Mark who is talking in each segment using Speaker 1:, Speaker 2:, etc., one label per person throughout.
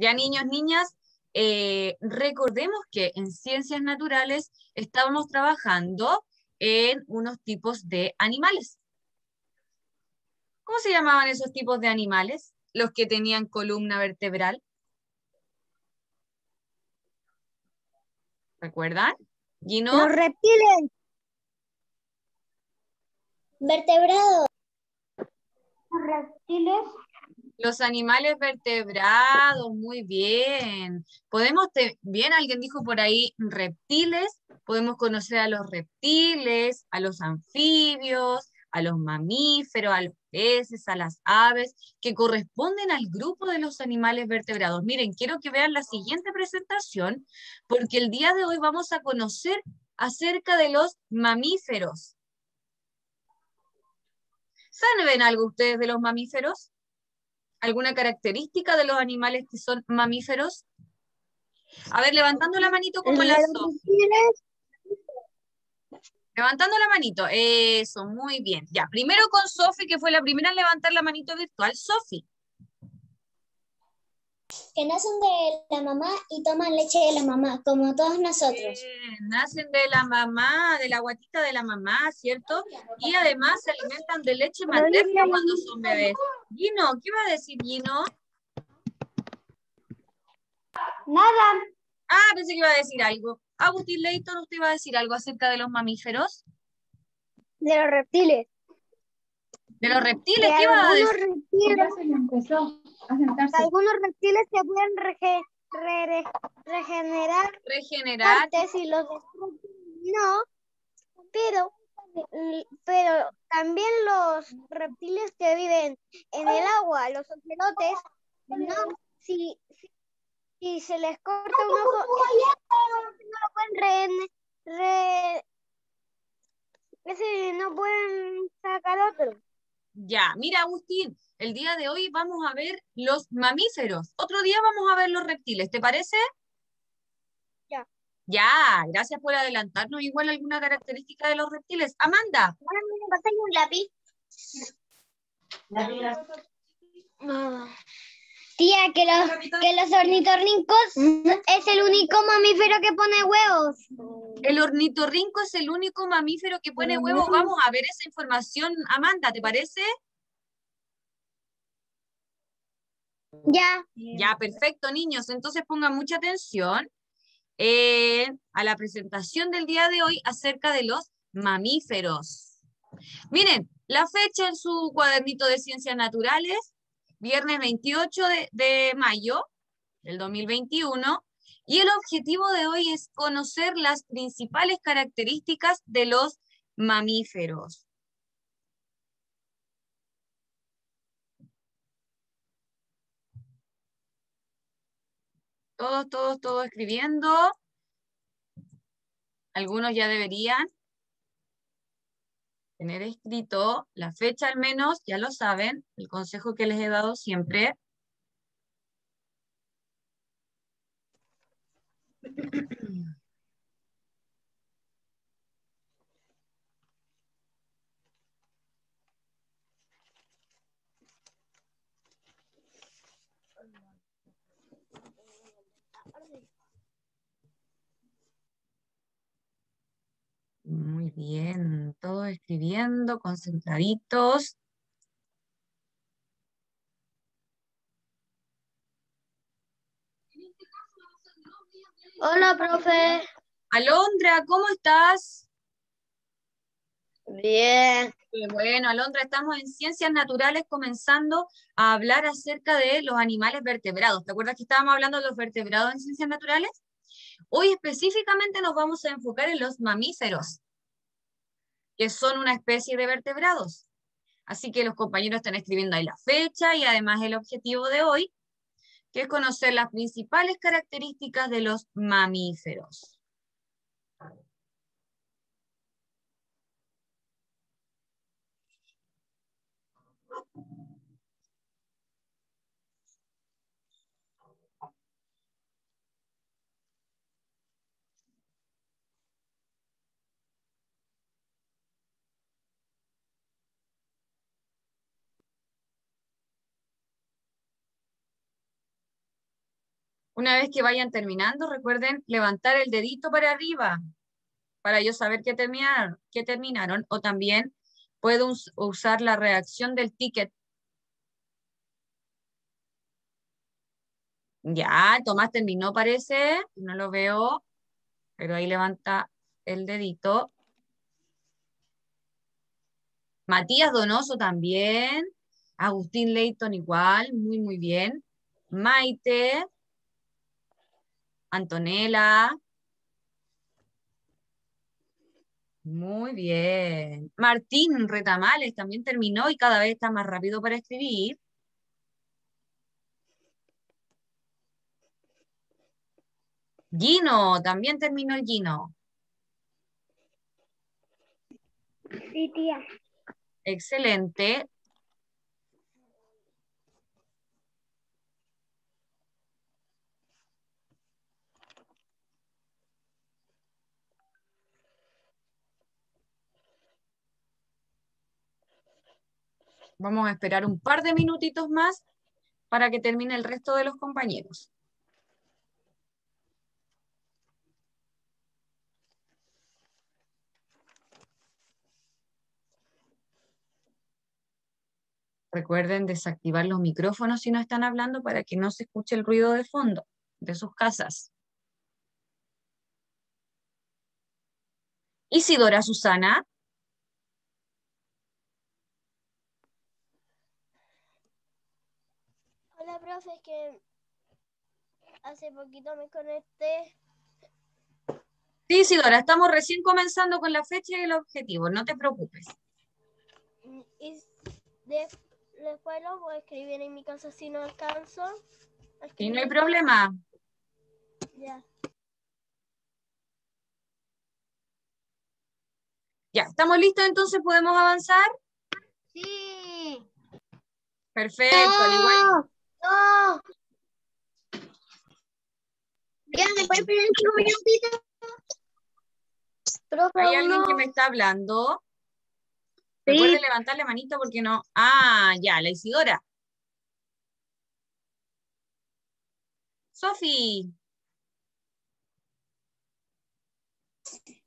Speaker 1: Ya niños, niñas, eh, recordemos que en ciencias naturales estábamos trabajando en unos tipos de animales. ¿Cómo se llamaban esos tipos de animales? Los que tenían columna vertebral. ¿Recuerdan? Gino.
Speaker 2: Los reptiles. Vertebrados. Los reptiles.
Speaker 1: Los animales vertebrados, muy bien. Podemos, bien, alguien dijo por ahí reptiles, podemos conocer a los reptiles, a los anfibios, a los mamíferos, a los peces, a las aves, que corresponden al grupo de los animales vertebrados. Miren, quiero que vean la siguiente presentación, porque el día de hoy vamos a conocer acerca de los mamíferos. ¿Saben algo ustedes de los mamíferos? ¿Alguna característica de los animales que son mamíferos? A ver, levantando la manito como la Levantando la manito. Eso, muy bien. Ya, primero con Sofi, que fue la primera en levantar la manito virtual. Sofi.
Speaker 2: Que nacen de la mamá y toman leche de la mamá, como todos nosotros.
Speaker 1: nacen de la mamá, de la guatita de la mamá, ¿cierto? Y además se alimentan de leche materna cuando son bebés. Gino, ¿qué iba a decir Gino?
Speaker 2: Nada.
Speaker 1: Ah, pensé que iba a decir algo. Agustín Leighton, ¿usted iba a decir algo acerca de los mamíferos?
Speaker 2: De los reptiles.
Speaker 1: ¿De los reptiles? ¿Qué iba a decir?
Speaker 2: Reptiles, algunos reptiles se pueden regenerar.
Speaker 1: Regenerar.
Speaker 2: Antes y los no, pero, pero también los reptiles que viven en el agua, los ocelotes, no, si, si se les corta un ojo, no lo pueden re, ese no pueden sacar otro.
Speaker 1: Ya, mira Agustín, el día de hoy vamos a ver los mamíferos. Otro día vamos a ver los reptiles, ¿te parece?
Speaker 2: Ya.
Speaker 1: Gracias por adelantarnos igual alguna característica de los reptiles. Amanda.
Speaker 2: ¿Me un lápiz? ¿Lápiz? Tía, que los, que los ornitorrincos es el único mamífero que pone huevos.
Speaker 1: El ornitorrinco es el único mamífero que pone huevos. Vamos a ver esa información, Amanda, ¿te parece?
Speaker 2: Ya.
Speaker 1: Ya, perfecto, niños. Entonces pongan mucha atención eh, a la presentación del día de hoy acerca de los mamíferos. Miren, la fecha en su cuadernito de ciencias naturales viernes 28 de, mayo del 2021 y el objetivo de hoy es conocer las principales características de los mamíferos. Todos, todos, todos escribiendo. Algunos ya deberían tener escrito la fecha al menos, ya lo saben, el consejo que les he dado siempre. Muy bien, todo escribiendo, concentraditos.
Speaker 2: Hola, profe.
Speaker 1: Alondra, ¿cómo estás?
Speaker 2: Bien.
Speaker 1: Bueno, Alondra, estamos en Ciencias Naturales comenzando a hablar acerca de los animales vertebrados. ¿Te acuerdas que estábamos hablando de los vertebrados en Ciencias Naturales? Hoy específicamente nos vamos a enfocar en los mamíferos, que son una especie de vertebrados. Así que los compañeros están escribiendo ahí la fecha y además el objetivo de hoy, que es conocer las principales características de los mamíferos. Una vez que vayan terminando, recuerden levantar el dedito para arriba para yo saber que terminaron, que terminaron o también puedo usar la reacción del ticket. Ya, Tomás terminó parece, no lo veo, pero ahí levanta el dedito. Matías Donoso también. Agustín Leighton igual, muy, muy bien. Maite. Antonella. Muy bien. Martín Retamales también terminó y cada vez está más rápido para escribir. Gino, también terminó el Gino.
Speaker 2: Sí, tía.
Speaker 1: Excelente. Vamos a esperar un par de minutitos más para que termine el resto de los compañeros. Recuerden desactivar los micrófonos si no están hablando para que no se escuche el ruido de fondo de sus casas. Isidora Susana.
Speaker 2: Hola, profe, es que hace poquito me conecté.
Speaker 1: Sí, Isidora, estamos recién comenzando con la fecha y el objetivo, no te preocupes.
Speaker 2: Y después lo voy a escribir en mi casa si no alcanzo.
Speaker 1: Y no hay problema.
Speaker 2: Ya.
Speaker 1: Ya, ¿estamos listos entonces? ¿Podemos avanzar?
Speaker 2: Sí.
Speaker 1: Perfecto, al igual.
Speaker 2: No. Ya, ¿me puede esperar cinco minutitos?
Speaker 1: ¿Hay alguien que me está hablando?
Speaker 2: Sí.
Speaker 1: Recuerde levantar la manito porque no. Ah, ya, la Isidora. Sofi.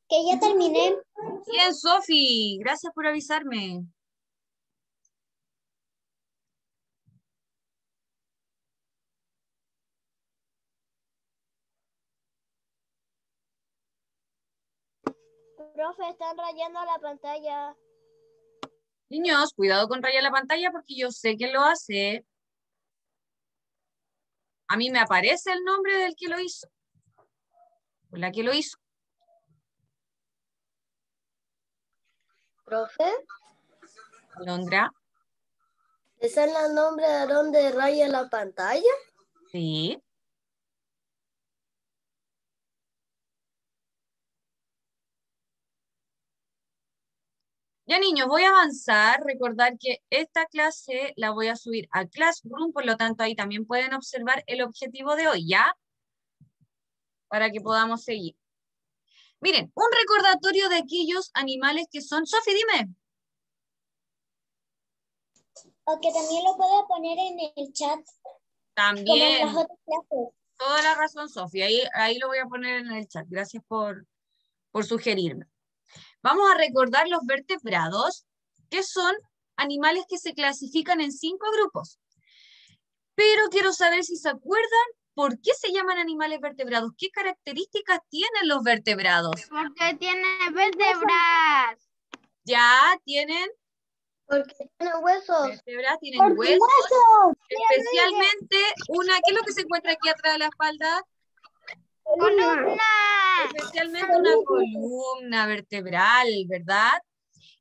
Speaker 2: Que ya terminé.
Speaker 1: Bien, Sofi. Gracias por avisarme.
Speaker 2: Profe, están rayando la pantalla.
Speaker 1: Niños, cuidado con rayar la pantalla porque yo sé que lo hace. A mí me aparece el nombre del que lo hizo. O la que lo hizo.
Speaker 2: Profe,
Speaker 1: Alondra.
Speaker 2: ¿ese es el nombre de donde raya la pantalla?
Speaker 1: Sí. Ya niños, voy a avanzar. Recordar que esta clase la voy a subir a Classroom, por lo tanto ahí también pueden observar el objetivo de hoy, ¿ya? Para que podamos seguir. Miren, un recordatorio de aquellos animales que son... Sofi, dime.
Speaker 2: O que también lo puedo poner en el chat.
Speaker 1: También.
Speaker 2: Como en las otras clases.
Speaker 1: Toda la razón, Sofía. Ahí, ahí lo voy a poner en el chat. Gracias por, por sugerirme. Vamos a recordar los vertebrados, que son animales que se clasifican en cinco grupos. Pero quiero saber si se acuerdan por qué se llaman animales vertebrados, qué características tienen los vertebrados.
Speaker 2: Porque tiene vértebras.
Speaker 1: Ya tienen
Speaker 2: Porque tiene huesos.
Speaker 1: vértebras, tienen huesos, especialmente una, ¿qué es lo que se encuentra aquí atrás de la espalda?
Speaker 2: Columna.
Speaker 1: Especialmente una columna vertebral, ¿verdad?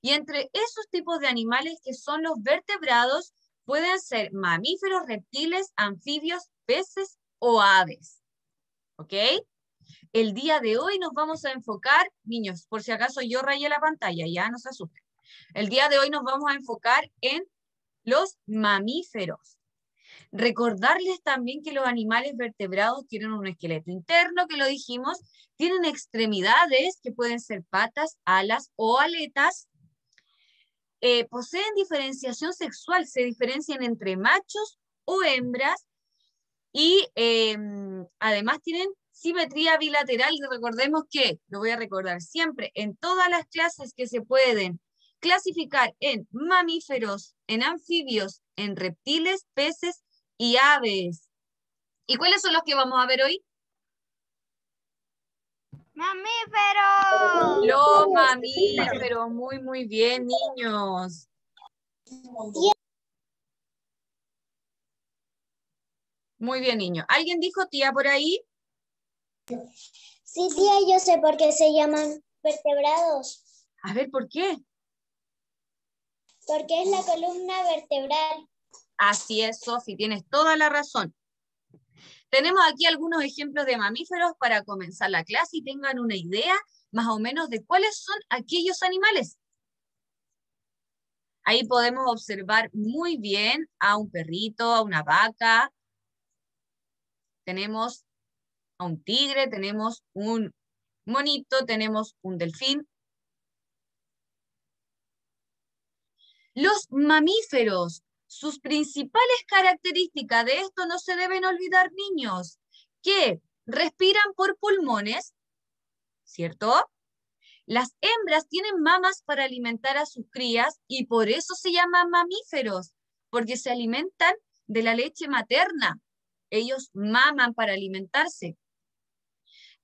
Speaker 1: Y entre esos tipos de animales que son los vertebrados, pueden ser mamíferos, reptiles, anfibios, peces o aves. ¿Ok? El día de hoy nos vamos a enfocar, niños, por si acaso yo rayé la pantalla, ya no se asusten. El día de hoy nos vamos a enfocar en los mamíferos. Recordarles también que los animales vertebrados tienen un esqueleto interno, que lo dijimos, tienen extremidades que pueden ser patas, alas o aletas. Eh, poseen diferenciación sexual, se diferencian entre machos o hembras Y em, además tienen simetría bilateral recordemos que, lo voy a recordar siempre, en todas las clases que se pueden clasificar en mamíferos, en anfibios, en reptiles, peces y aves. ¿Y cuáles son los que vamos a ver hoy?
Speaker 2: Mamíferos.
Speaker 1: Los mamíferos, muy, muy bien, niños. Muy bien, niño. ¿Alguien dijo tía por ahí?
Speaker 2: Sí, tía, yo sé por qué se llaman vertebrados.
Speaker 1: A ver, ¿por qué?
Speaker 2: Porque es la columna vertebral.
Speaker 1: Así es, Sofi, tienes toda la razón. Tenemos aquí algunos ejemplos de mamíferos para comenzar la clase y tengan una idea más o menos de cuáles son aquellos animales. Ahí podemos observar muy bien a un perrito, a una vaca. Tenemos a un tigre, tenemos un monito, tenemos un delfín. Los mamíferos sus principales características de esto no se deben olvidar, niños, que respiran por pulmones, ¿cierto? Las hembras tienen mamas para alimentar a sus crías y por eso se llaman mamíferos, porque se alimentan de la leche materna. Ellos maman para alimentarse.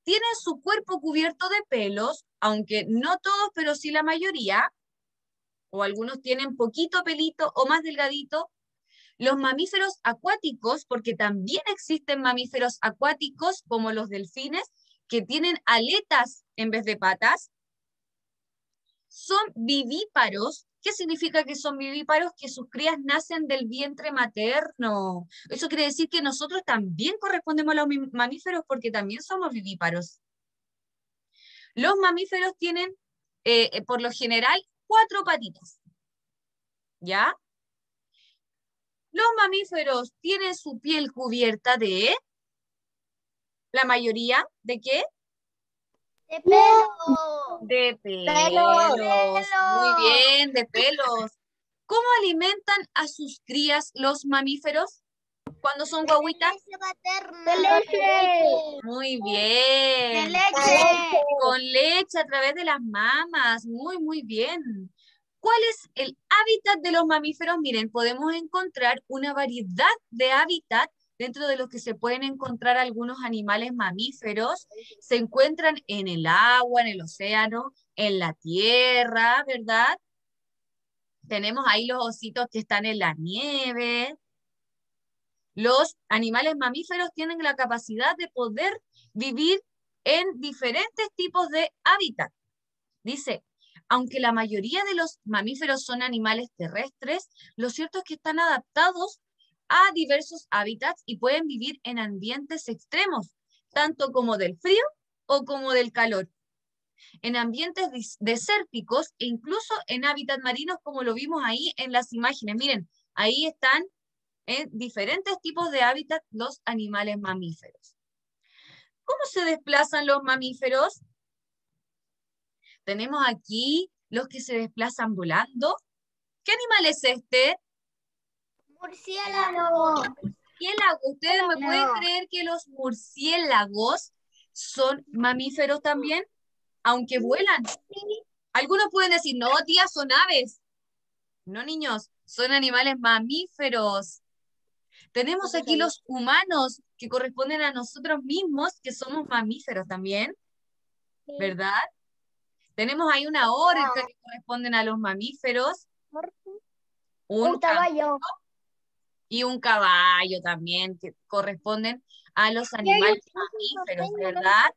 Speaker 1: Tienen su cuerpo cubierto de pelos, aunque no todos, pero sí la mayoría, o algunos tienen poquito pelito o más delgadito. Los mamíferos acuáticos, porque también existen mamíferos acuáticos como los delfines, que tienen aletas en vez de patas, son vivíparos. ¿Qué significa que son vivíparos? Que sus crías nacen del vientre materno. Eso quiere decir que nosotros también correspondemos a los mamíferos porque también somos vivíparos. Los mamíferos tienen, eh, eh, por lo general, cuatro patitas. ¿Ya? Los mamíferos tienen su piel cubierta de... La mayoría, ¿de qué?
Speaker 2: De pelos.
Speaker 1: De pelos. Muy bien, de pelos. ¿Cómo alimentan a sus crías los mamíferos cuando son guaguitas?
Speaker 2: De leche.
Speaker 1: Muy bien.
Speaker 2: De leche.
Speaker 1: Con leche a través de las mamas. Muy, muy bien. ¿Cuál es el hábitat de los mamíferos? Miren, podemos encontrar una variedad de hábitat dentro de los que se pueden encontrar algunos animales mamíferos. Se encuentran en el agua, en el océano, en la tierra, ¿verdad? Tenemos ahí los ositos que están en la nieve. Los animales mamíferos tienen la capacidad de poder vivir en diferentes tipos de hábitat. Dice, aunque la mayoría de los mamíferos son animales terrestres, lo cierto es que están adaptados a diversos hábitats y pueden vivir en ambientes extremos, tanto como del frío o como del calor. En ambientes desérticos e incluso en hábitats marinos, como lo vimos ahí en las imágenes. Miren, ahí están en diferentes tipos de hábitats los animales mamíferos. ¿Cómo se desplazan los mamíferos? Tenemos aquí los que se desplazan volando. ¿Qué animal es este?
Speaker 2: Murciélago.
Speaker 1: Murciélago. ¿Ustedes me pueden creer que los murciélagos son mamíferos también? Aunque vuelan. Algunos pueden decir, no, tía, son aves. No, niños, son animales mamíferos. Tenemos aquí los humanos que corresponden a nosotros mismos, que somos mamíferos también, ¿verdad? Tenemos ahí una orca que corresponden a los mamíferos.
Speaker 2: Un, caballo.
Speaker 1: Y un caballo también, que corresponden a los animales mamíferos, ¿verdad?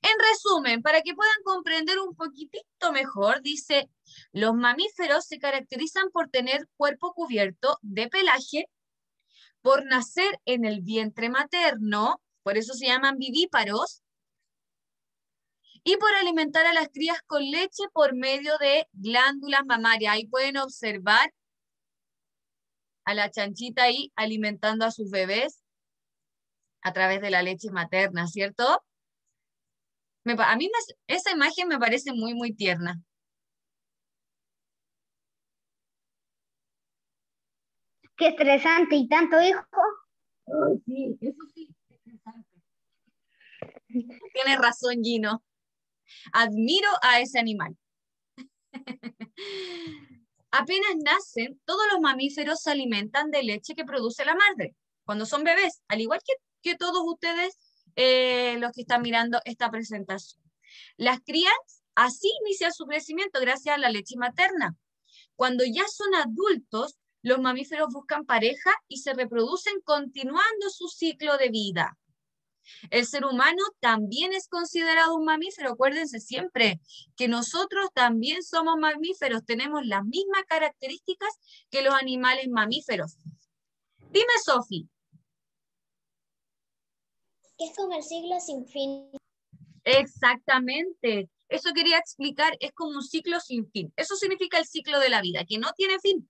Speaker 1: En resumen, para que puedan comprender un poquitito mejor, dice, los mamíferos se caracterizan por tener cuerpo cubierto de pelaje, por nacer en el vientre materno, por eso se llaman vivíparos, y por alimentar a las crías con leche por medio de glándulas mamarias. Ahí pueden observar a la chanchita ahí alimentando a sus bebés a través de la leche materna, ¿cierto? a mí esa imagen me parece muy, muy tierna.
Speaker 2: Qué estresante y tanto hijo.
Speaker 1: Tienes razón, Gino. Admiro a ese animal. Apenas nacen, todos los mamíferos se alimentan de leche que produce la madre cuando son bebés, al igual que, que todos ustedes eh, los que están mirando esta presentación. Las crías así inician su crecimiento gracias a la leche materna. Cuando ya son adultos, los mamíferos buscan pareja y se reproducen continuando su ciclo de vida. El ser humano también es considerado un mamífero. Acuérdense siempre que nosotros también somos mamíferos, tenemos las mismas características que los animales mamíferos. Dime, Sofi.
Speaker 2: ¿Qué es como el ciclo sin fin?
Speaker 1: Exactamente. Eso quería explicar, es como un ciclo sin fin. Eso significa el ciclo de la vida, que no tiene fin.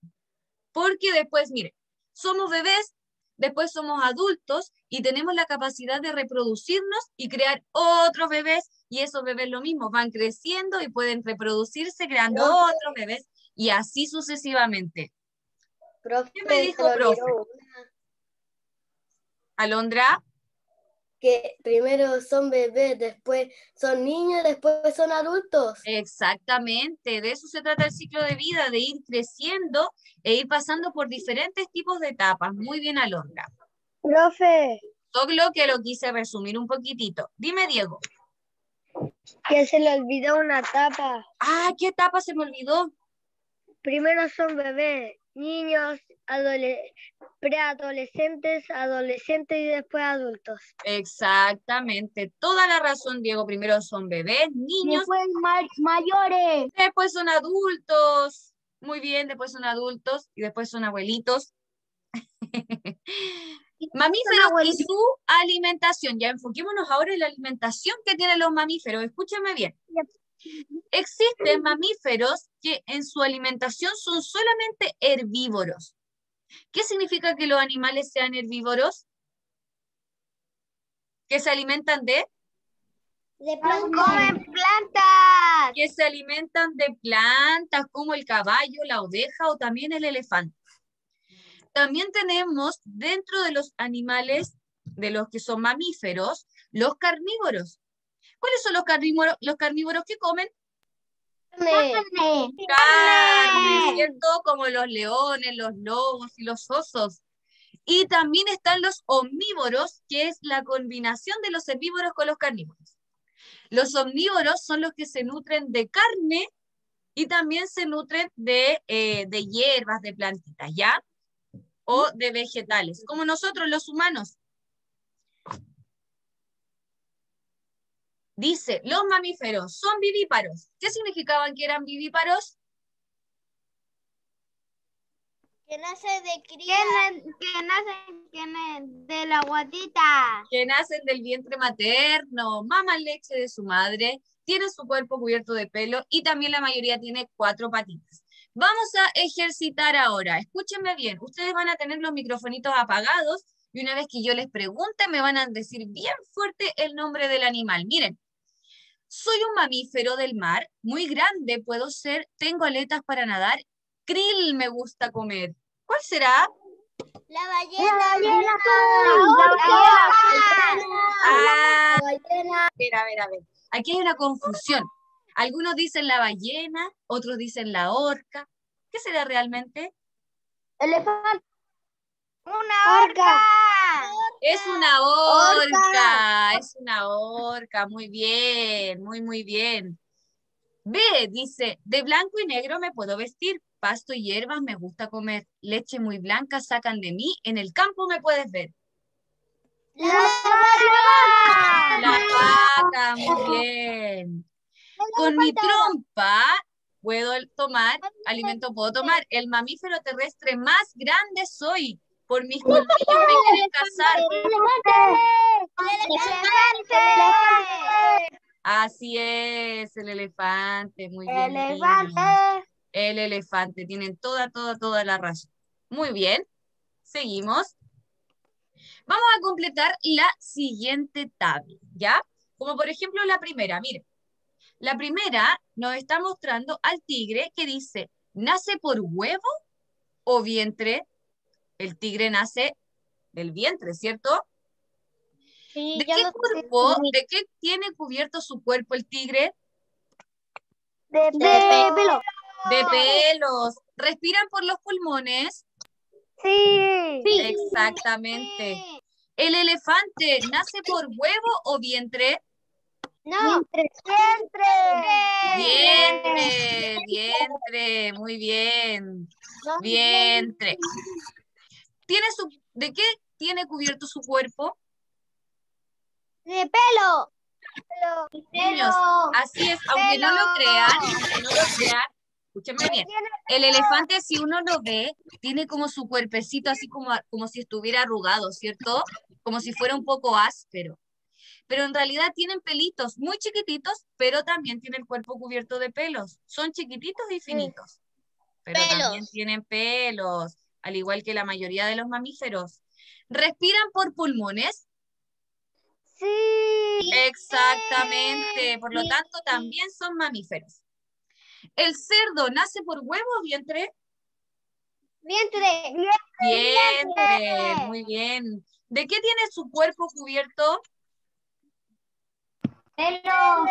Speaker 1: Porque después, mire, somos bebés, después somos adultos y tenemos la capacidad de reproducirnos y crear otros bebés y esos bebés lo mismo, van creciendo y pueden reproducirse creando otros bebés y así sucesivamente. ¿Qué me dijo, profe? Alondra
Speaker 3: que primero son bebés, después son niños, después son adultos.
Speaker 1: Exactamente, de eso se trata el ciclo de vida, de ir creciendo e ir pasando por diferentes tipos de etapas. Muy bien, Alondra.
Speaker 2: Profe.
Speaker 1: Todo que lo quise resumir un poquitito. Dime, Diego.
Speaker 2: Que se le olvidó una etapa.
Speaker 1: Ah, ¿qué etapa se me olvidó?
Speaker 2: Primero son bebés, niños, preadolescentes, adolescentes y después adultos.
Speaker 1: Exactamente, toda la razón, Diego. Primero son bebés, niños.
Speaker 2: Después mayores.
Speaker 1: Después son adultos. Muy bien, después son adultos y después son abuelitos. mamíferos y su alimentación. Ya enfoquémonos ahora en la alimentación que tienen los mamíferos. Escúchame bien. Existen mamíferos que en su alimentación son solamente herbívoros. ¿Qué significa que los animales sean herbívoros? Que se alimentan de...
Speaker 2: De plantas.
Speaker 1: Que se alimentan de plantas como el caballo, la oveja o también el elefante. También tenemos dentro de los animales, de los que son mamíferos, los carnívoros. ¿Cuáles son los carnívoros, los carnívoros que comen?
Speaker 2: Carne.
Speaker 1: Carne, ¿cierto? Como los leones, los lobos y los osos. Y también están los omnívoros, que es la combinación de los herbívoros con los carnívoros. Los omnívoros son los que se nutren de carne y también se nutren de, eh, de hierbas, de plantitas, ¿ya? O de vegetales, como nosotros los humanos. Dice, los mamíferos son vivíparos. ¿Qué significaban que eran vivíparos?
Speaker 2: Que nacen de cría. Que, nacen de la guatita.
Speaker 1: Que nacen del vientre materno, maman leche de su madre, tienen su cuerpo cubierto de pelo y también la mayoría tiene cuatro patitas. Vamos a ejercitar ahora. Escúchenme bien. Ustedes van a tener los microfonitos apagados y una vez que yo les pregunte me van a decir bien fuerte el nombre del animal. Miren, soy un mamífero del mar, muy grande puedo ser, tengo aletas para nadar, krill me gusta comer. ¿Cuál será?
Speaker 2: La ballena. La ballena.
Speaker 1: Ah, a ver, a ver, a ver. Aquí hay una confusión. Algunos dicen la ballena, otros dicen la orca. ¿Qué será realmente?
Speaker 2: Elefante. Una orca.
Speaker 1: Es una orca, es una orca, muy bien, muy, muy bien. B dice, de blanco y negro me puedo vestir, pasto y hierbas me gusta comer, leche muy blanca sacan de mí, en el campo me puedes ver.
Speaker 2: La vaca.
Speaker 1: La vaca, muy bien. Con mi trompa puedo tomar, alimento puedo tomar, el mamífero terrestre más grande soy, por mis colmillos me quieren casar. Así es, el elefante, muy bien.
Speaker 2: El elefante.
Speaker 1: El elefante, tienen toda, toda, toda la razón. Muy bien, seguimos. Vamos a completar la siguiente tabla, ¿ya? Como por ejemplo la primera, miren. La primera nos está mostrando al tigre que dice, ¿nace por huevo o vientre el tigre nace del vientre, ¿cierto?
Speaker 2: Sí,
Speaker 1: ¿De qué, cuerpo, ¿De qué tiene cubierto su cuerpo el tigre?
Speaker 2: De,
Speaker 3: pelo.
Speaker 2: pelo.
Speaker 1: De pelos. ¿Respiran por los pulmones?
Speaker 2: Sí.
Speaker 1: Exactamente. ¿El elefante nace por huevo o vientre?
Speaker 2: No. Vientre.
Speaker 1: Vientre, vientre, muy bien. Vientre. ¿Tiene su, ¿De qué tiene cubierto su cuerpo?
Speaker 2: De pelo.
Speaker 1: Niños, así es, aunque no lo crean, aunque no lo crean, escúchenme bien. El elefante, si uno lo ve, tiene como su cuerpecito así como, como si estuviera arrugado, ¿cierto? Como si fuera un poco áspero. Pero en realidad tienen pelitos muy chiquititos, pero también tienen el cuerpo cubierto de pelos. Son chiquititos y finitos. Pero también tienen pelos, al igual que la mayoría de los mamíferos. ¿Respiran por pulmones?
Speaker 2: Sí.
Speaker 1: Exactamente, por lo tanto también son mamíferos. ¿El cerdo nace por huevo o vientre?
Speaker 2: Vientre.
Speaker 1: Vientre, muy bien. ¿De qué tiene su cuerpo cubierto?
Speaker 2: Pelo.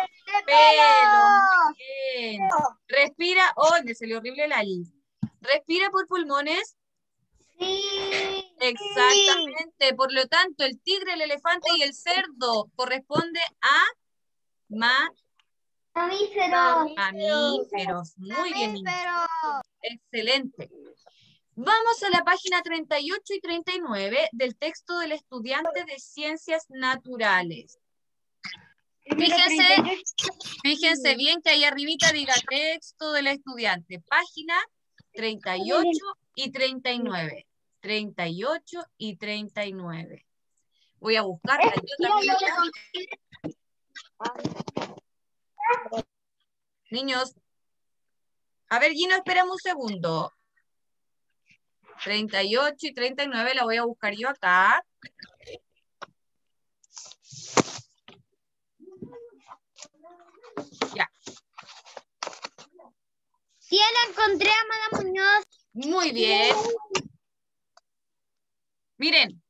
Speaker 1: Pelo, bien. Respira, oh, me salió horrible la I. ¿Respira por pulmones?
Speaker 2: Sí.
Speaker 1: Exactamente, por lo tanto el tigre, el elefante y el cerdo corresponde a ma-
Speaker 2: Mamífero.
Speaker 1: mamíferos. Muy bien. Excelente. Vamos a la página 38 y 39 del texto del estudiante de Ciencias Naturales. Fíjense, fíjense bien que ahí arribita diga texto del estudiante, página 38 y 39. 38 y 39. Voy a buscarla yo también. Niños, a ver, Gino, espérame un segundo. 38 y 39 la voy a buscar yo acá. Ya,
Speaker 2: Sí, la encontré a Madame Muñoz.
Speaker 1: Muy bien. Miren,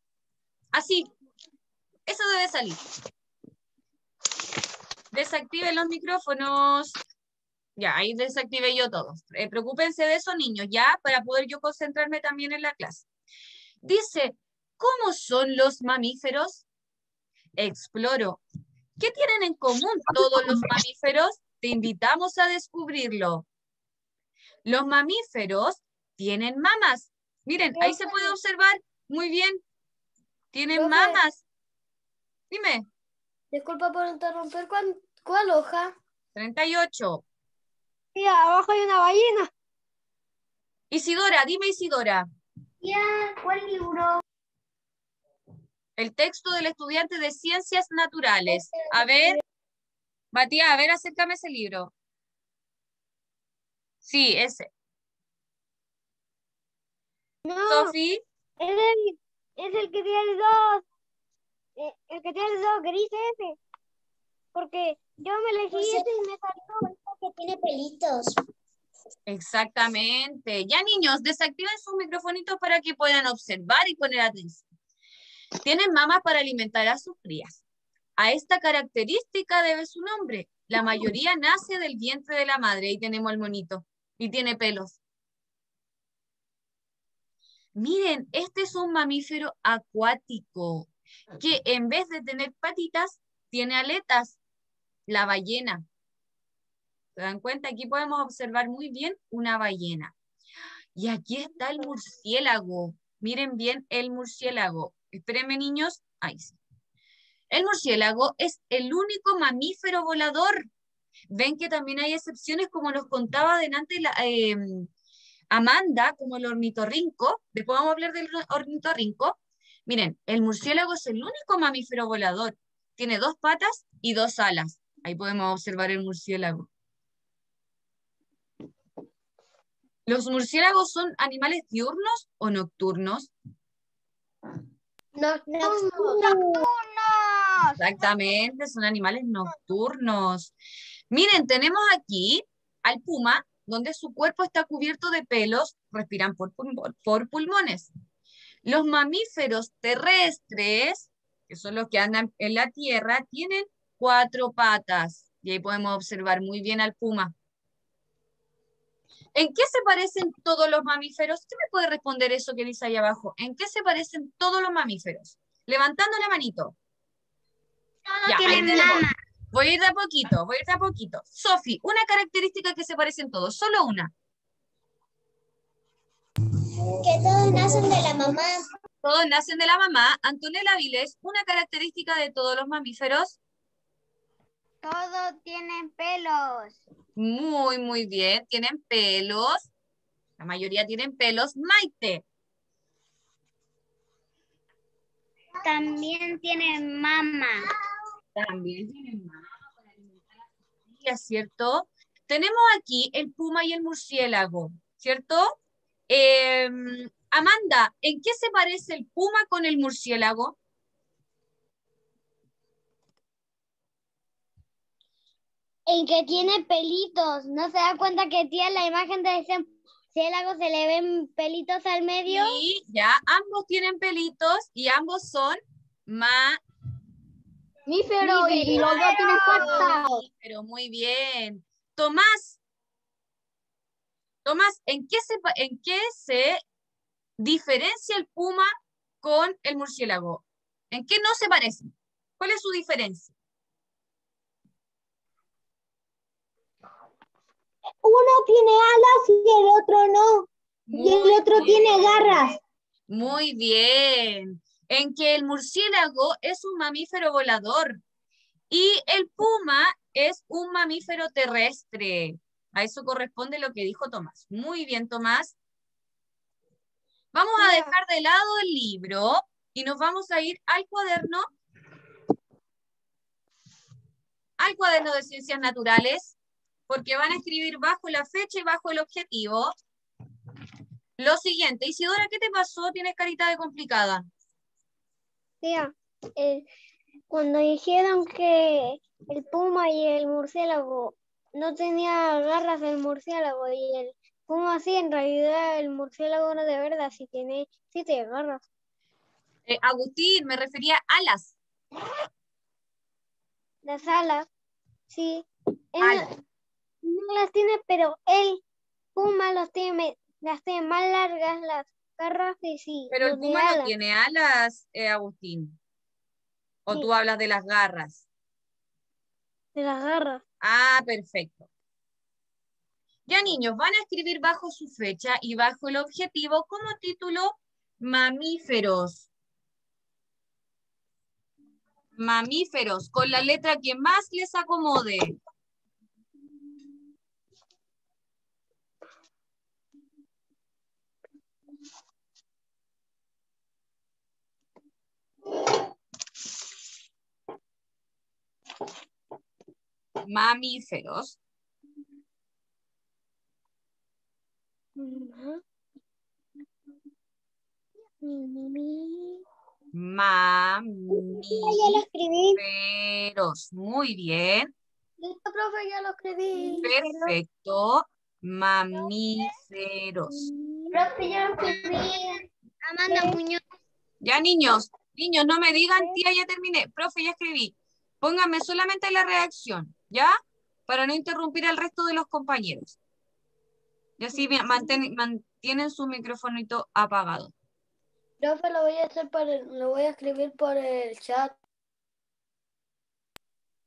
Speaker 1: así. Eso debe salir. Desactiven los micrófonos. Ya, ahí desactivé yo todos. Eh, preocúpense de eso, niños, ya, para poder yo concentrarme también en la clase. Dice, ¿cómo son los mamíferos? Exploro. ¿Qué tienen en común todos los mamíferos? Te invitamos a descubrirlo. Los mamíferos tienen mamas. Miren, ahí se puede observar muy bien. Tienen
Speaker 3: Profe.
Speaker 1: mamas. Dime,
Speaker 3: Disculpa por interrumpir. ¿Cuál, cuál hoja?
Speaker 1: 38.
Speaker 2: Sí, abajo hay una ballena.
Speaker 1: Isidora, dime Isidora.
Speaker 2: Ya, ¿cuál libro?
Speaker 1: El texto del estudiante de Ciencias Naturales. A ver, Matías, a ver, acércame ese libro. Sí, ese.
Speaker 2: No,
Speaker 1: Sofi,
Speaker 2: es el, es el que tiene dos. eh, el que tiene dos grises ese. Porque yo me elegí
Speaker 4: Pues
Speaker 2: ese y me salió.
Speaker 4: que tiene pelitos.
Speaker 1: exactamente. Ya niños, desactiven sus microfonitos para que puedan observar y poner atención. Tienen mamas para alimentar a sus crías. A esta característica debe su nombre. La mayoría nace del vientre de la madre. Ahí tenemos al monito. Y tiene pelos. Miren, este es un mamífero acuático que en vez de tener patitas, tiene aletas. La ballena. ¿Se dan cuenta? Aquí podemos observar muy bien una ballena. Y aquí está el murciélago. Miren bien el murciélago. Espérenme, niños. Ahí sí. El murciélago es el único mamífero volador. Ven que también hay excepciones, como nos contaba delante la, eh, Amanda, como el ornitorrinco. Después vamos a hablar del ornitorrinco. Miren, el murciélago es el único mamífero volador. Tiene dos patas y dos alas. Ahí podemos observar el murciélago. ¿Los murciélagos son animales diurnos o nocturnos?
Speaker 2: ¡Nocturnos!
Speaker 1: Exactamente, son animales nocturnos. Miren, tenemos aquí al puma, donde su cuerpo está cubierto de pelos, respiran por, pulmo- por pulmones. Los mamíferos terrestres, que son los que andan en la tierra, tienen cuatro patas. Y ahí podemos observar muy bien al puma. ¿En qué se parecen todos los mamíferos? ¿Quién me puede responder eso que dice ahí abajo? ¿En qué se parecen todos los mamíferos? Levantando la manito. Ya. Voy a ir de a poquito, voy a ir de a poquito. Sofi, una característica que se parecen todos, solo una.
Speaker 2: Que todos nacen de la mamá.
Speaker 1: Todos nacen de la mamá. Antonella Viles, una característica de todos los mamíferos.
Speaker 2: Todos tienen pelos.
Speaker 1: Muy, muy bien. Tienen pelos. La mayoría tienen pelos. Maite.
Speaker 2: También tienen mamá.
Speaker 1: También tienen mamá para alimentar a sus crías, ¿cierto? Tenemos aquí el puma y el murciélago, ¿cierto? Em, Amanda, ¿en qué se parece el puma con el murciélago?
Speaker 2: El que tiene pelitos. ¿No se da cuenta que tiene la imagen de ese murciélago? Se le ven pelitos al medio.
Speaker 1: Sí, ya, ambos tienen pelitos y ambos son ma
Speaker 2: Mamífero y los dos tienen patas.
Speaker 1: Pero muy bien. Tomás. Tomás, ¿en qué, se, ¿en qué se diferencia el puma con el murciélago? ¿En qué no se parecen? ¿Cuál es su diferencia?
Speaker 2: Uno tiene alas y el otro no. Y el otro tiene garras.
Speaker 1: Muy bien. En que el murciélago es un mamífero volador y el puma es un mamífero terrestre. A eso corresponde lo que dijo Tomás. Muy bien, Tomás. Vamos a dejar de lado el libro y nos vamos a ir al cuaderno, al cuaderno de ciencias naturales, porque van a escribir bajo la fecha y bajo el objetivo lo siguiente. Isidora, ¿qué te pasó? Tienes carita de complicada.
Speaker 2: Tía, eh, cuando dijeron que el puma y el murciélago no tenía garras el murciélago y el puma sí, en realidad el murciélago no de verdad, sí tiene, sí tiene garras.
Speaker 1: Eh, Agustín, me refería a alas.
Speaker 2: Las alas, sí. Él
Speaker 1: Alas.
Speaker 2: no las tiene, pero el puma los tiene, las tiene más largas, las garras y sí.
Speaker 1: Pero el puma no tiene alas, eh, Agustín. O
Speaker 2: Sí.
Speaker 1: tú hablas de las garras.
Speaker 2: De las garras.
Speaker 1: Ah, perfecto. Ya niños, van a escribir bajo su fecha y bajo el objetivo como título mamíferos. Mamíferos, con la letra que más les acomode. Mamíferos. Mamíferos.
Speaker 2: Ya lo escribí.
Speaker 1: Muy bien.
Speaker 2: Listo, profe, ya lo escribí.
Speaker 1: Perfecto. Mamíferos.
Speaker 2: Profe, ya lo escribí. Amanda Muñoz.
Speaker 1: Ya, niños, niños, no me digan, tía, ya terminé. Profe, ya escribí. Pónganme solamente la redacción, ¿ya? Para no interrumpir al resto de los compañeros. Y así me- mantén- mantienen su microfonito apagado.
Speaker 3: Profe, lo voy a hacer por el- lo voy a escribir por el chat.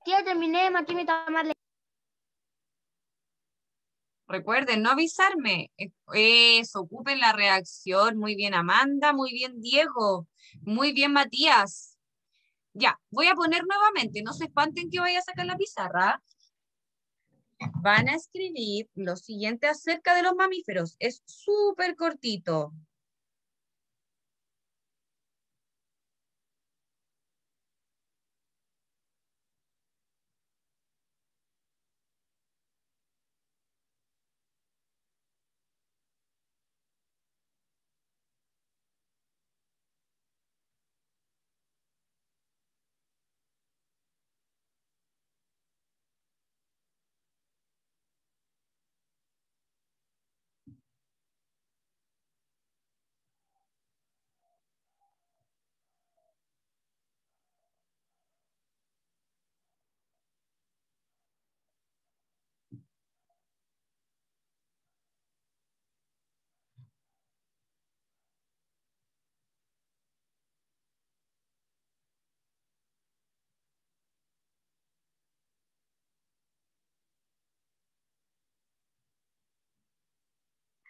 Speaker 2: Ya terminé, Martín tomarle.
Speaker 1: Recuerden, no avisarme. Eh, Eso, ocupen la redacción. Muy bien, Amanda. Muy bien, Diego. Muy bien, Matías. Ya, voy a poner nuevamente. No se espanten que vaya a sacar la pizarra. Van a escribir lo siguiente acerca de los mamíferos. Es súper cortito.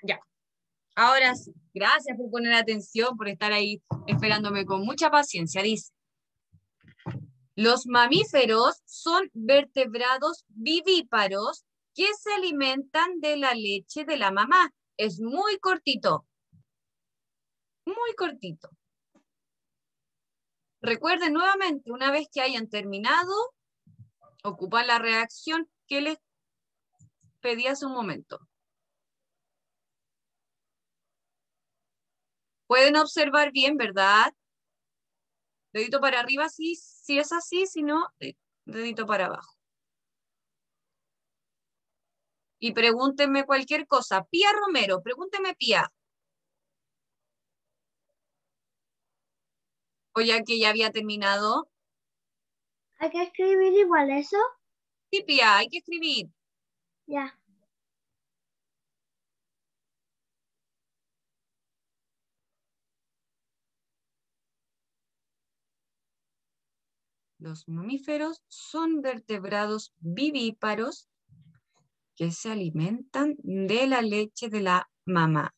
Speaker 1: Ya. Ahora sí. Gracias por poner atención, por estar ahí esperándome con mucha paciencia. Dice, los mamíferos son vertebrados vivíparos que se alimentan de la leche de la mamá. Es muy cortito. Muy cortito. Recuerden nuevamente, una vez que hayan terminado, ocupar la reacción que les pedí hace un momento. Pueden observar bien, ¿verdad? Dedito para arriba si, si es así, si no, dedito para abajo. Y pregúntenme cualquier cosa. Pía Romero, pregúnteme Pía. O ya que ya había terminado.
Speaker 2: ¿Hay que escribir igual eso?
Speaker 1: Sí, Pía, hay que escribir.
Speaker 2: Ya.
Speaker 1: Los mamíferos son vertebrados vivíparos que se alimentan de la leche de la mamá.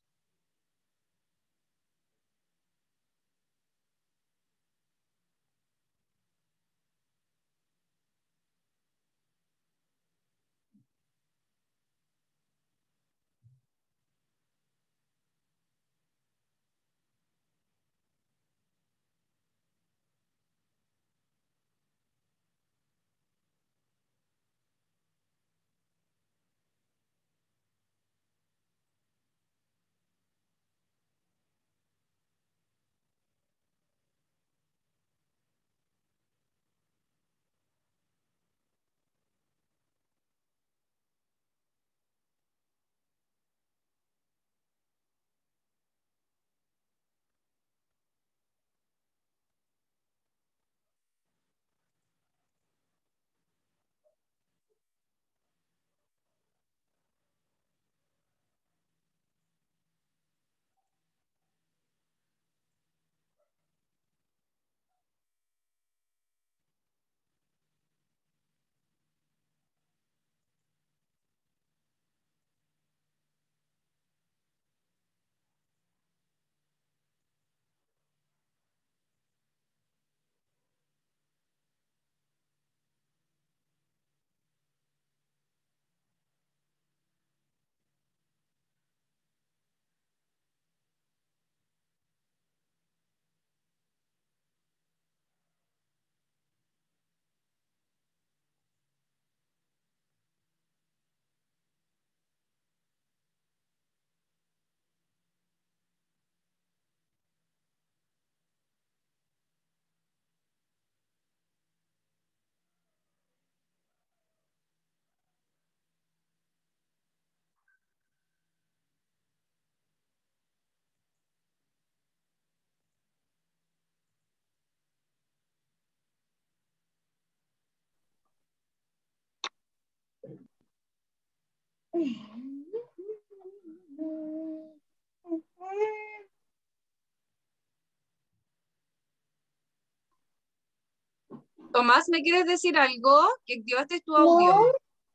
Speaker 1: Tomás, ¿me quieres decir algo? ¿Que activaste tu audio?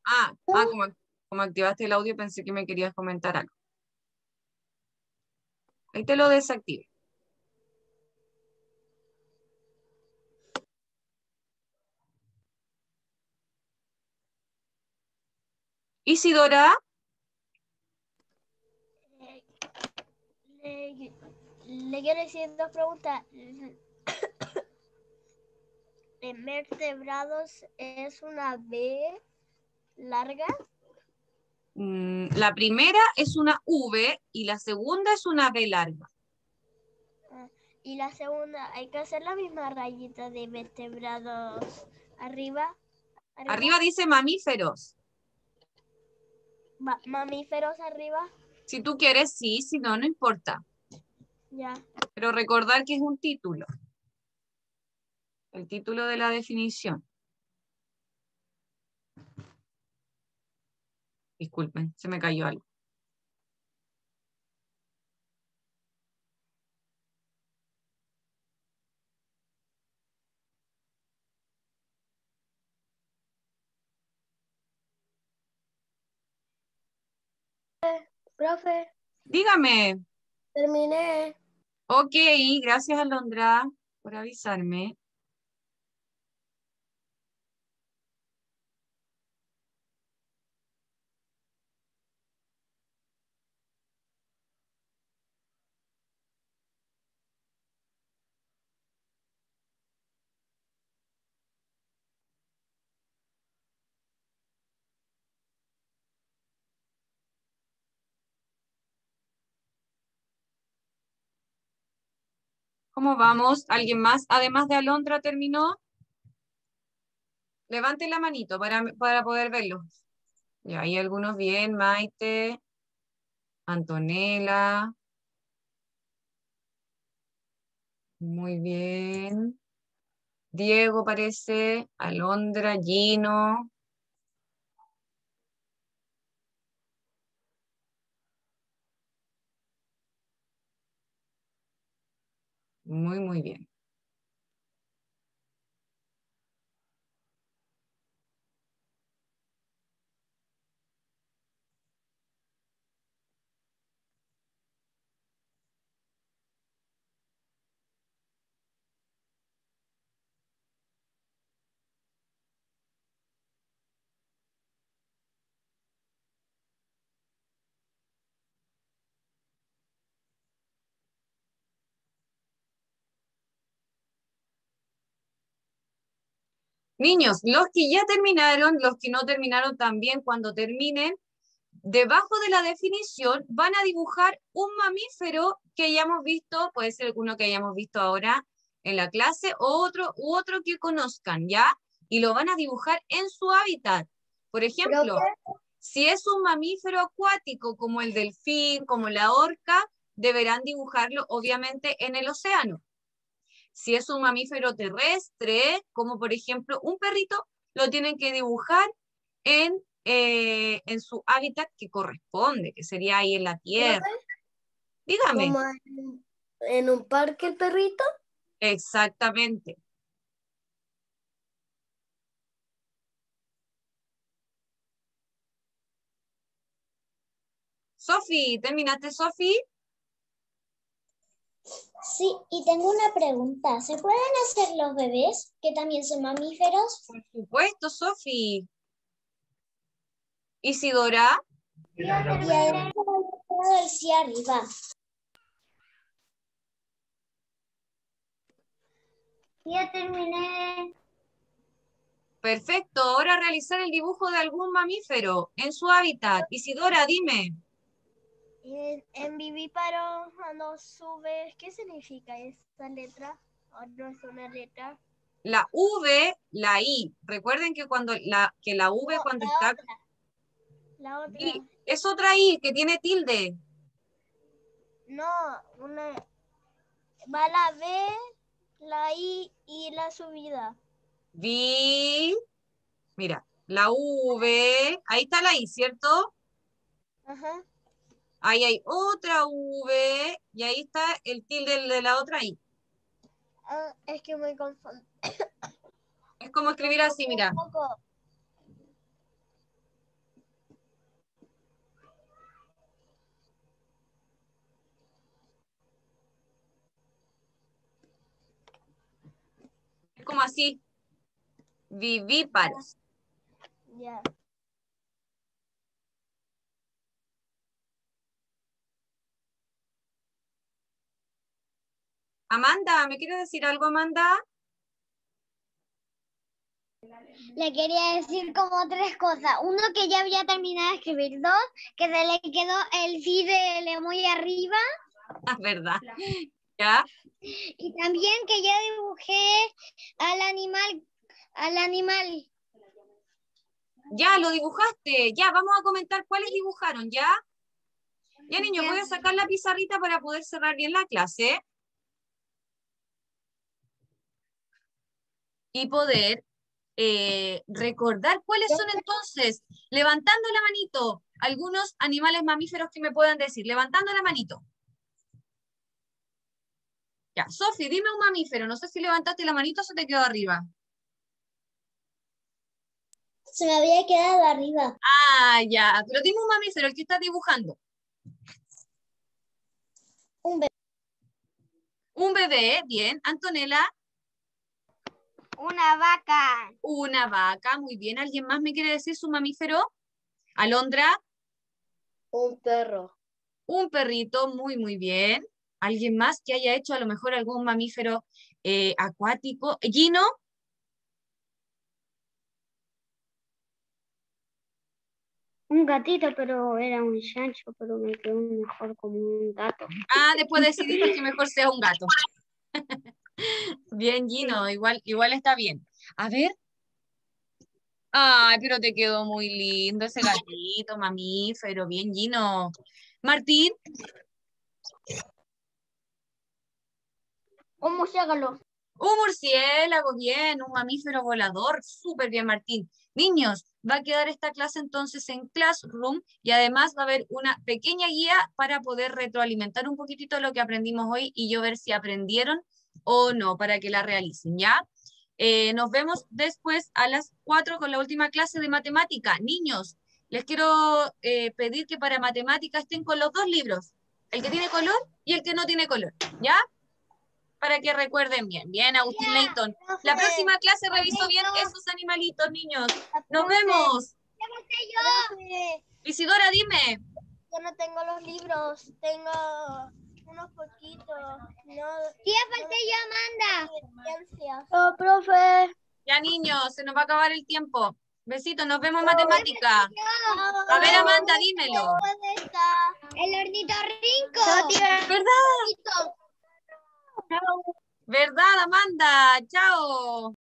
Speaker 1: Ah, ah como, como activaste el audio pensé que me querías comentar algo. Ahí te lo desactivé. Isidora.
Speaker 2: Le, le quiero decir dos preguntas. ¿En vertebrados es una B larga?
Speaker 1: Mm, la primera es una V y la segunda es una B larga.
Speaker 2: Ah, y la segunda, hay que hacer la misma rayita de vertebrados arriba.
Speaker 1: Arriba, dice mamíferos.
Speaker 2: Mamíferos arriba.
Speaker 1: Si tú quieres, sí, si no, no importa.
Speaker 2: Ya.
Speaker 1: Pero recordar que es un título. El título de la definición. Disculpen, se me cayó algo.
Speaker 2: Profe.
Speaker 1: Dígame.
Speaker 3: Terminé.
Speaker 1: Ok, gracias Alondra por avisarme. ¿Cómo vamos? ¿Alguien más? Además de Alondra, ¿terminó? Levante la manito para, para poder verlo. Ya, hay algunos bien, Maite, Antonella. Muy bien. Diego parece, Alondra, Gino. Muy, muy bien. Niños, los que ya terminaron, los que no terminaron también, cuando terminen, debajo de la definición van a dibujar un mamífero que hayamos visto, puede ser uno que hayamos visto ahora en la clase, o otro, u otro que conozcan, ¿ya? Y lo van a dibujar en su hábitat. Por ejemplo, si es un mamífero acuático como el delfín, como la orca, deberán dibujarlo obviamente en el océano. Si es un mamífero terrestre, como por ejemplo un perrito, lo tienen que dibujar en, eh, en su hábitat que corresponde, que sería ahí en la tierra. Dígame.
Speaker 3: ¿Como en, en un parque el perrito?
Speaker 1: Exactamente. Sofi, ¿terminaste, Sofi?
Speaker 4: Sí, y tengo una pregunta. ¿Se pueden hacer los bebés, que también son mamíferos?
Speaker 1: Por supuesto, Sofi. Isidora.
Speaker 4: Y el sí arriba. Ya terminé.
Speaker 1: Perfecto. Ahora realizar el dibujo de algún mamífero en su hábitat. Isidora, dime.
Speaker 5: En, en vivíparo, cuando subes, ¿qué significa esa letra? ¿O no es una letra?
Speaker 1: La V, la I. Recuerden que cuando la, que la V
Speaker 5: No,
Speaker 1: cuando
Speaker 5: la
Speaker 1: está...
Speaker 5: otra. La otra.
Speaker 1: I, es otra I que tiene tilde.
Speaker 5: No, una. Va la B, la I y la subida.
Speaker 1: Vi. Mira, la V. Ahí está la I, ¿cierto?
Speaker 5: Ajá.
Speaker 1: Ahí hay otra V y ahí está el tilde de la otra I.
Speaker 5: Ah, es que me confundo.
Speaker 1: Es como escribir así, mira. Es como así. Vivíparos.
Speaker 5: Ya.
Speaker 1: Amanda, ¿me quieres decir algo, Amanda?
Speaker 2: Le quería decir como tres cosas. Uno, que ya había terminado de escribir. Dos, que se le quedó el sí de muy arriba.
Speaker 1: Ah, ¿Verdad? ¿Ya?
Speaker 2: Y también que ya dibujé al animal, al animal.
Speaker 1: Ya, lo dibujaste. Ya, vamos a comentar cuáles dibujaron, ¿ya? Ya, niños, voy a sacar la pizarrita para poder cerrar bien la clase. Y poder eh, recordar cuáles son entonces, levantando la manito, algunos animales mamíferos que me puedan decir, levantando la manito. Ya, Sofi, dime un mamífero, no sé si levantaste la manito o se te quedó arriba.
Speaker 4: Se me había quedado arriba.
Speaker 1: Ah, ya, pero dime un mamífero, el que estás dibujando.
Speaker 4: Un bebé.
Speaker 1: Un bebé, bien. Antonella,
Speaker 2: Una vaca.
Speaker 1: una vaca, muy bien. ¿Alguien más me quiere decir su mamífero? Alondra,
Speaker 3: Un perro.
Speaker 1: un perrito, muy, muy bien. ¿Alguien más que haya hecho a lo mejor algún mamífero eh, acuático? Gino,
Speaker 2: Un gatito, pero era un chancho, pero me quedó mejor como un gato.
Speaker 1: ah, después decidiste que mejor sea un gato. Bien, Gino, igual, igual está bien. A ver. Ay, pero te quedó muy lindo ese gatito, mamífero, bien, Gino. Martín,
Speaker 2: Un murciélago.
Speaker 1: un murciélago, bien, un mamífero volador, súper bien, Martín. Niños, va a quedar esta clase entonces en Classroom y además va a haber una pequeña guía para poder retroalimentar un poquitito lo que aprendimos hoy y yo ver si aprendieron o no para que la realicen, ¿ya? Eh, nos vemos después a las 4 con la última clase de matemática. Niños, les quiero eh, pedir que para matemática estén con los dos libros, el que tiene color y el que no tiene color, ¿ya? Para que recuerden bien. Bien, Agustín Leighton. La próxima clase revisó bien esos animalitos, niños. Nos vemos. Isidora, dime.
Speaker 5: Yo no tengo los libros, tengo unos poquitos. No,
Speaker 2: Tía, falté yo, Amanda. Oh, profe.
Speaker 1: Ya, niños, se nos va a acabar el tiempo. Besitos, nos vemos en matemática. A ver, Amanda, dímelo.
Speaker 5: ¿Dónde está?
Speaker 2: El ornitorrinco.
Speaker 1: ¿Verdad? ¿Verdad, Amanda? Chao.